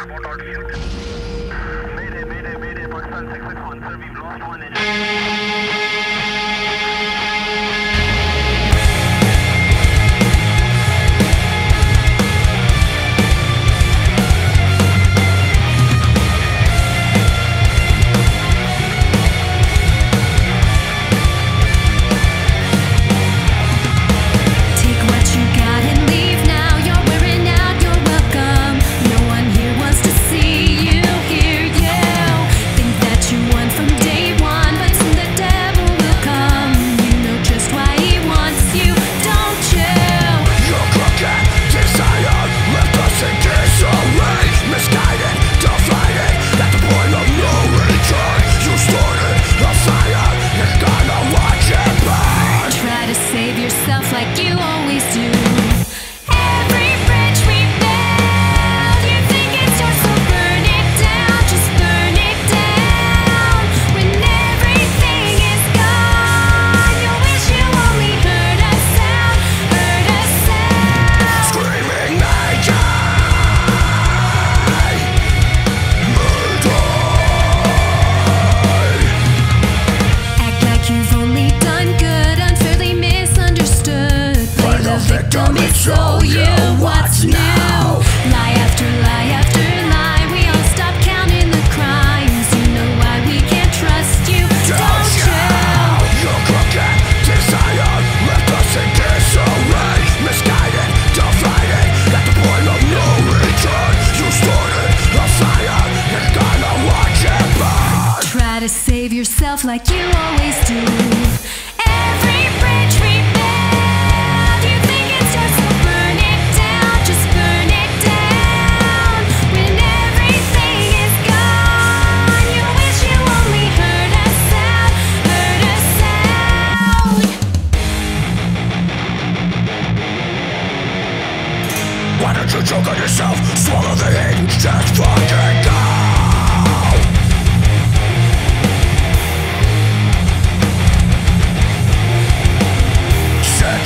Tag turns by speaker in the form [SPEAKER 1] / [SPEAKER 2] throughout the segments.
[SPEAKER 1] Report out shoot. Mayday, mayday, mayday, Pakistan 661, sir, we've lost one engine.
[SPEAKER 2] It's what's? Lie after lie after lie. We all stop counting the crimes. You know why we can't trust you, don't, you?
[SPEAKER 3] Your crooked desire disarray Misguided, at the point of no return. You started fire,
[SPEAKER 2] Try to save yourself like you always
[SPEAKER 3] Choke on yourself, swallow the hate Just fucking go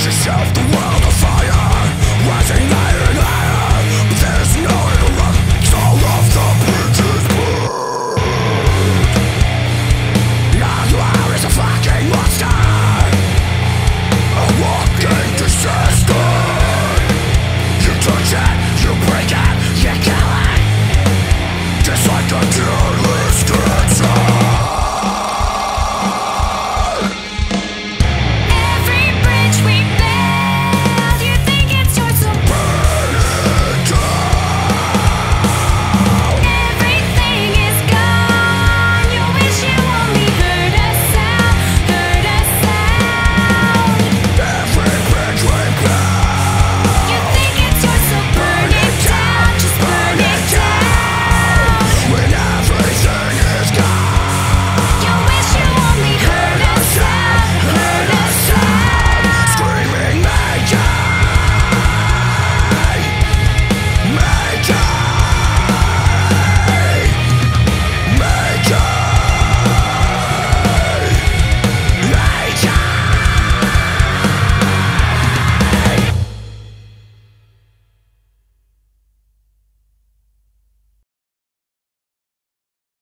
[SPEAKER 3] yourself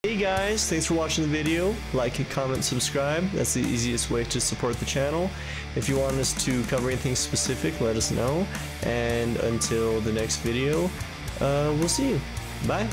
[SPEAKER 4] Hey guys, thanks for watching the video. Like, comment, subscribe. That's the easiest way to support the channel. If you want us to cover anything specific, let us know. And until the next video, uh, we'll see you. Bye.